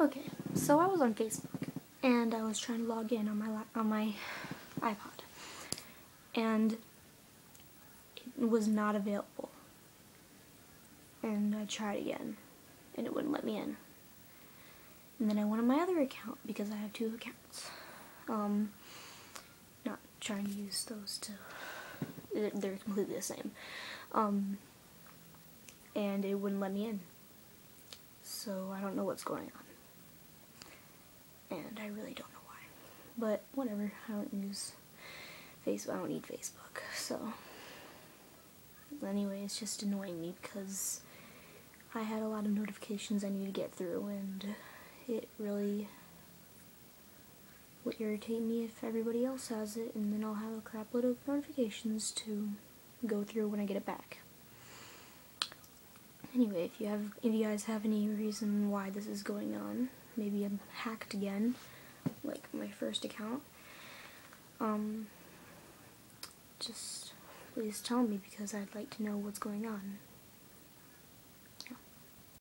Okay, so I was on Facebook and I was trying to log in on my on my iPod, and it was not available. And I tried again, and it wouldn't let me in. And then I went on my other account because I have two accounts. Um, not trying to use those to. They're completely the same. Um, and it wouldn't let me in. So I don't know what's going on and I really don't know why. But whatever, I don't use Facebook, I don't need Facebook, so anyway, it's just annoying me because I had a lot of notifications I need to get through and it really would irritate me if everybody else has it and then I'll have a crap load of notifications to go through when I get it back. Anyway, if you have if you guys have any reason why this is going on, maybe I'm hacked again, like my first account, um, just please tell me because I'd like to know what's going on.